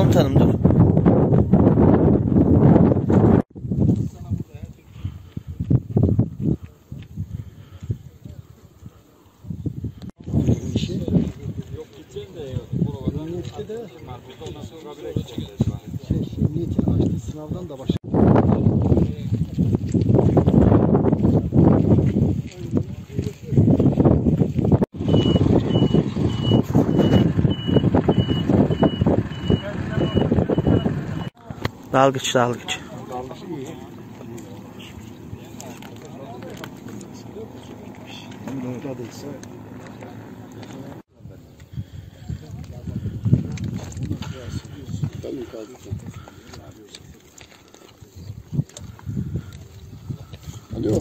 komutanım dur. Yok gideceğim de buradan. Emniyette de Markette ondan sonra kabile gideceğiz. şey, emniyetin açtığı sınavdan da başka. Dalgıç dalgıç. Tamam kaldı. Alo.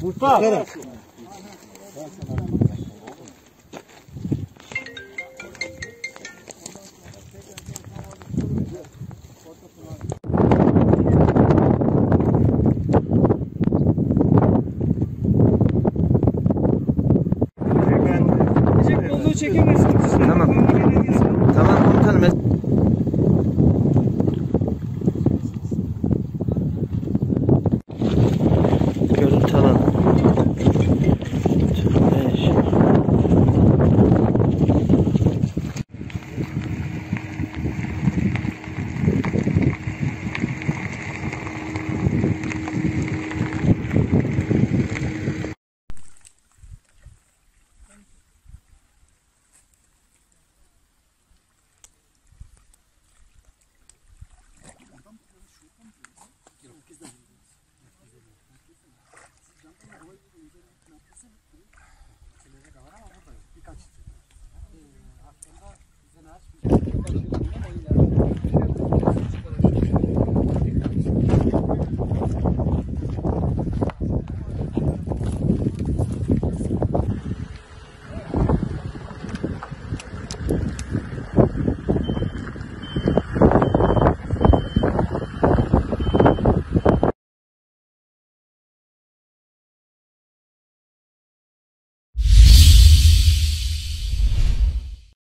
Muhtar. böcek ama burada. Birkaç tane. Ee, aslında bize ne.